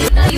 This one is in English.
Thank you.